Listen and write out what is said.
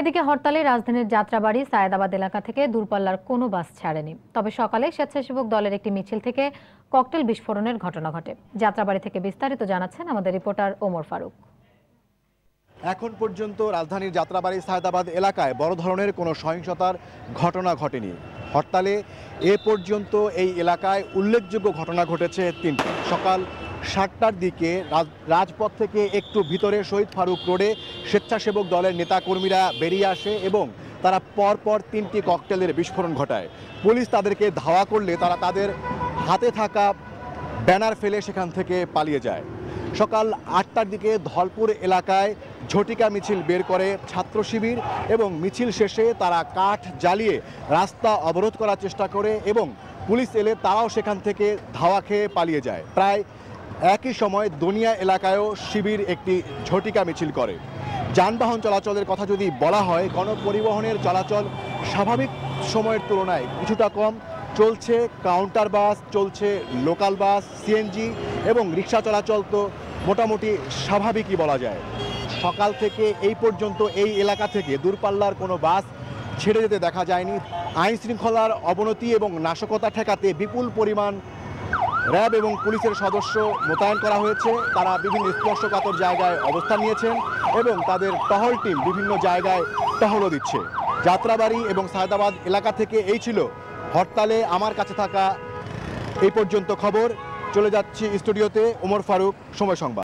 এদিকে হরতালে রাজধানীর যাত্রাবাড়ি, সায়েদাবাদ এলাকা থেকে দূরপাল্লার কোনো বাস ছাড়েনি। তবে সকালে স্বেচ্ছাসেবক দলের একটি মিছিল থেকে ককটেল বিস্ফোরণের ঘটনা ঘটে। যাত্রাবাড়ি থেকে বিস্তারিত জানাচ্ছেন আমাদের রিপোর্টার ওমর ফারুক। এখন পর্যন্ত রাজধানীর যাত্রাবাড়ি, সায়দাবাদ এলাকায় বড় ধরনের কোনো সহিংসতার ঘটনা ঘটেনি। হরতালে এ পর্যন্ত এই এলাকায় উল্লেখযোগ্য ঘটনা ঘটেছে তিনটি। সকাল সাতটার দিকে রাজ- রাজপথ থেকে একটু ভিতরে শহীদ ফারুক রোডে স্বেচ্ছাসেবক দলের নেতাকর্মীরা বেরিয়ে আসে এবং তারা পরপর তিনটি ককটেলের বিস্ফোরণ ঘটায়। পুলিশ তাদেরকে ধাওয়া করলে তারা তাদের হাতে থাকা ব্যানার ফেলে সেখান থেকে পালিয়ে যায়। সকাল আটটার দিকে ধলপুর এলাকায় ঝটিকা মিছিল বের করে ছাত্র শিবির এবং মিছিল শেষে তারা কাঠ জ্বালিয়ে রাস্তা অবরোধ করার চেষ্টা করে এবং পুলিশ এলে তারাও সেখান থেকে ধাওয়া খেয়ে পালিয়ে যায়। প্রায় একই সময় দনিয়া এলাকায়ও শিবির একটি ঝটিকা মিছিল করে। যানবাহন চলাচলের কথা যদি বলা হয়, গণপরিবহনের চলাচল স্বাভাবিক সময়ের তুলনায় কিছুটা কম। চলছে কাউন্টার বাস চলছে লোকাল বাস সিএনজি এবং রিক্সা চলাচল তো মোটামুটি স্বাভাবিকই বলা যায়। সকাল থেকে এই পর্যন্ত এই এলাকা থেকে দূরপাল্লার কোনো বাস ছেড়ে যেতে দেখা যায়নি। আইন শৃঙ্খলার অবনতি এবং নাশকতা ঠেকাতে বিপুল পরিমাণ র্যাব এবং পুলিশের সদস্য মোতায়েন করা হয়েছে। তারা বিভিন্ন স্পর্শকাতর জায়গায় অবস্থান নিয়েছেন এবং তাদের টহল টিম বিভিন্ন জায়গায় টহলও দিচ্ছে। যাত্রাবাড়ি এবং সায়দাবাদ এলাকা থেকে এই ছিল হরতালে আমার কাছে থাকা এই পর্যন্ত খবর। চলে যাচ্ছি স্টুডিওতে, ওমর ফারুক, সময় সংবাদ।